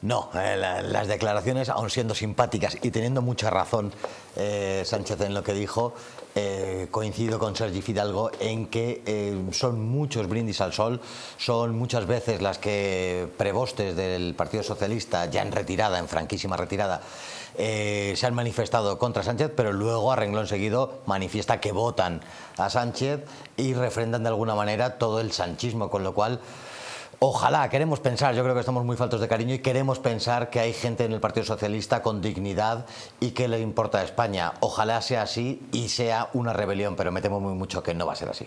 No, eh, las declaraciones, aun siendo simpáticas y teniendo mucha razón eh, Sánchez en lo que dijo, eh, coincido con Sergi Fidalgo en que son muchos brindis al sol, son muchas veces las que prebostes del Partido Socialista, ya en retirada, en franquísima retirada, se han manifestado contra Sánchez, pero luego a renglón seguido manifiesta que votan a Sánchez y refrendan de alguna manera todo el sanchismo, con lo cual Ojalá, queremos pensar, yo creo que estamos muy faltos de cariño y queremos pensar que hay gente en el Partido Socialista con dignidad y que le importa a España. Ojalá sea así y sea una rebelión, pero me temo muy mucho que no va a ser así.